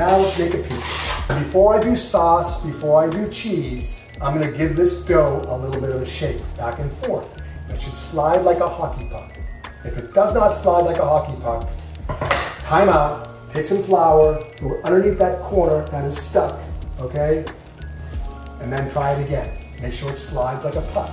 now let's make a pizza. Before I do sauce, before I do cheese, I'm gonna give this dough a little bit of a shake, back and forth. It should slide like a hockey puck. If it does not slide like a hockey puck, time out, take some flour, go underneath that corner that is stuck, okay? And then try it again. Make sure it slides like a puck.